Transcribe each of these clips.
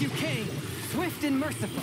you came, swift and merciful.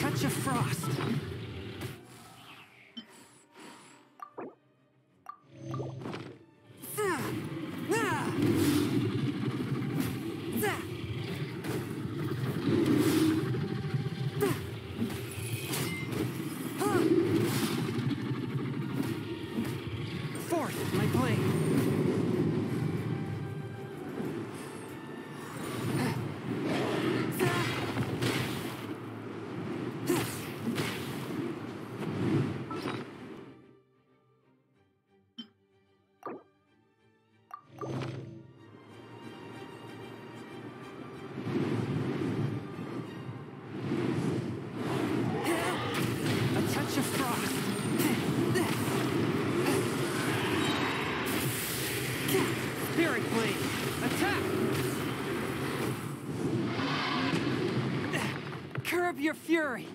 touch of frost. Spirit blade. Attack. Curb your fury.